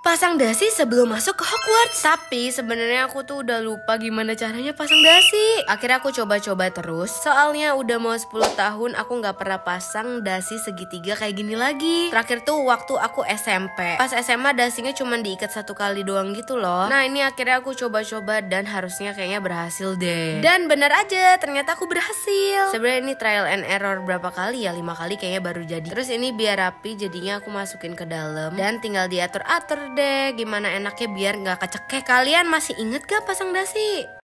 pasang dasi sebelum masuk ke Hogwarts. Tapi sebenarnya aku tuh udah lupa gimana caranya pasang dasi. Akhirnya aku coba-coba terus. Soalnya udah mau 10 tahun aku nggak pernah pasang dasi segitiga kayak gini lagi. Terakhir tuh waktu aku SMP. Pas SMA dasinya cuma diikat satu kali doang gitu loh. Nah ini akhirnya aku coba-coba dan harusnya kayaknya berhasil deh. Dan bener aja, ternyata aku berhasil. Sebenarnya ini trial and error berapa kali ya? Lima kali kayaknya baru jadi. Terus ini biar rapi jadinya aku masukin ke dalam dan tinggal diatur-atur deh gimana enaknya biar nggak kecekeh. Kalian masih inget gak pasang dasi?